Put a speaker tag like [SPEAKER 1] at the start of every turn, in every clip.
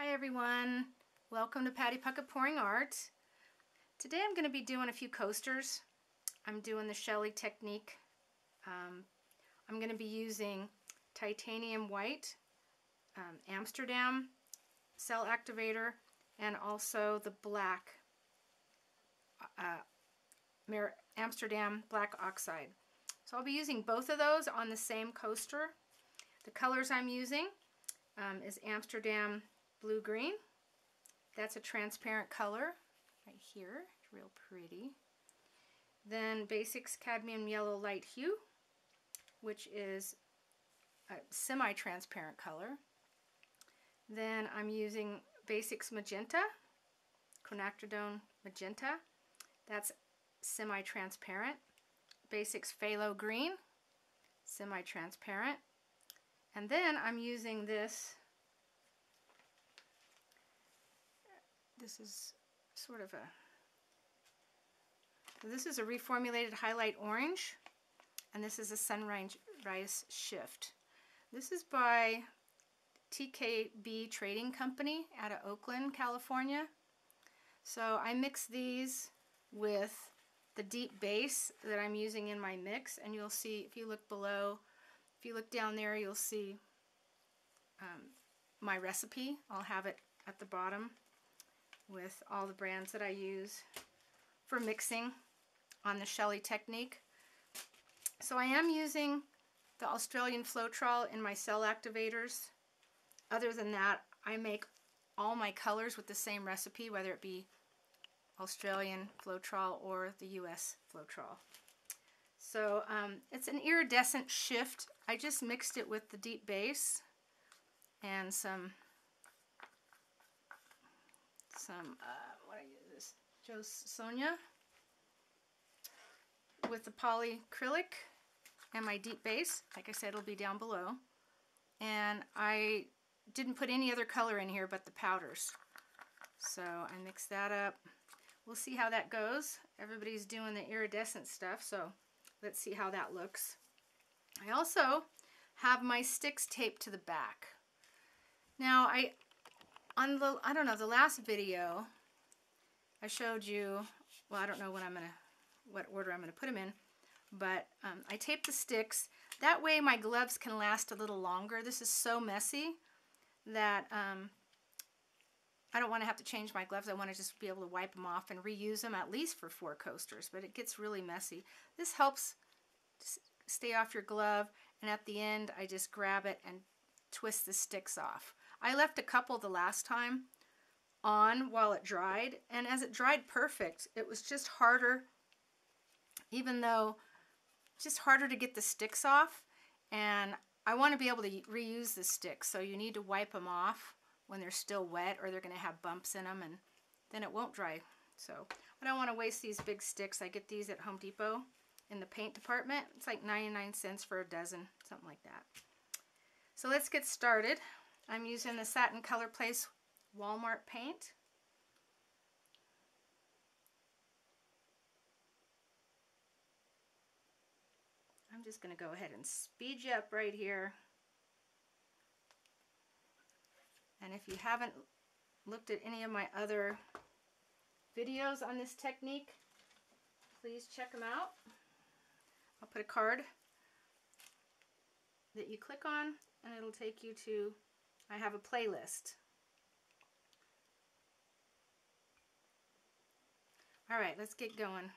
[SPEAKER 1] Hi everyone, welcome to Patty Puckett Pouring Art. Today I'm going to be doing a few coasters. I'm doing the Shelee technique. Um, I'm going to be using titanium white, um, Amsterdam cell activator, and also the black uh, Amsterdam black oxide. So I'll be using both of those on the same coaster. The colors I'm using um, is Amsterdam blue-green. That's a transparent color right here. Real pretty. Then Basics Cadmium Yellow Light Hue, which is a semi-transparent color. Then I'm using Basics Magenta, Quinacridone Magenta. That's semi-transparent. Basics Phthalo Green, semi-transparent. And then I'm using this this is sort of a, this is a reformulated highlight orange, and this is a sunrise shift. This is by TKB Trading Company out of Oakland, California. So I mix these with the deep base that I'm using in my mix, and you'll see, if you look below, if you look down there, you'll see um, my recipe. I'll have it at the bottom with all the brands that I use for mixing on the Shelee technique. So I am using the Australian Floetrol in my cell activators. Other than that, I make all my colors with the same recipe, whether it be Australian Floetrol or the US Floetrol. So um, it's an iridescent shift. I just mixed it with the deep base and some some, uh, use this, Jo Sonja with the polyacrylic and my deep base. Like I said, it'll be down below. And I didn't put any other color in here but the powders. So I mix that up. We'll see how that goes. Everybody's doing the iridescent stuff, so let's see how that looks. I also have my sticks taped to the back. Now, I, on the, I don't know, the last video, I showed you, well, I don't know I'm going to, what order I'm going to put them in, but um, I taped the sticks. That way my gloves can last a little longer. This is so messy that um, I don't want to have to change my gloves. I want to just be able to wipe them off and reuse them at least for four coasters, but it gets really messy. This helps stay off your glove, and at the end, I just grab it and twist the sticks off. I left a couple the last time on while it dried, and as it dried perfect, it was just harder, even though just harder to get the sticks off, and I want to be able to reuse the sticks, so you need to wipe them off when they're still wet or they're going to have bumps in them, and then it won't dry. So I don't want to waste these big sticks. I get these at Home Depot in the paint department. It's like 99 cents for a dozen, something like that. So let's get started. I'm using the Satin Color Place Walmart paint. I'm just going to go ahead and speed you up right here. And if you haven't looked at any of my other videos on this technique, please check them out. I'll put a card that you click on and it'll take you to I have a playlist. All right, let's get going.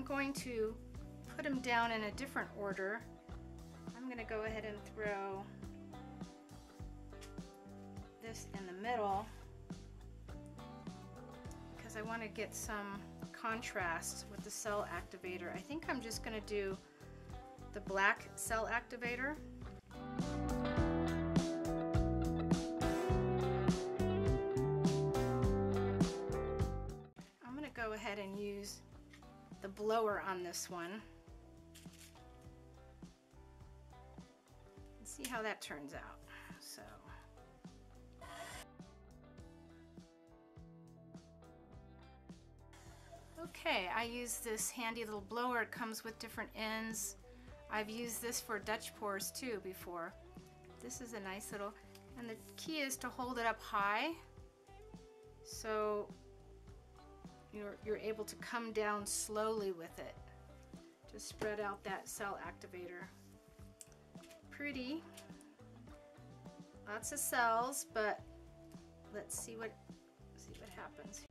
[SPEAKER 1] I'm going to put them down in a different order. I'm going to go ahead and throw this in the middle because I want to get some contrast with the cell activator. I think I'm just going to do the black cell activator. Blower on this one. see how that turns out. So. Okay, I use this handy little blower. It comes with different ends. I've used this for Dutch pours too before. This is a nice little, and the key is to hold it up high so you're, you're able to come down slowly with it to spread out that cell activator. Pretty. Lots of cells, but let's see what see what happens.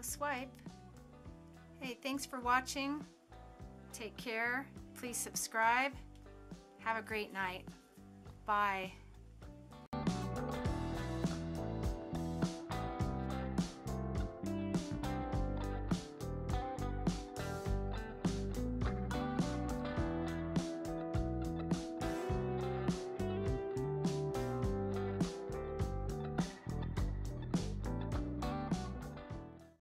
[SPEAKER 1] Swipe. Hey, thanks for watching. Take care. Please subscribe. Have a great night. Bye.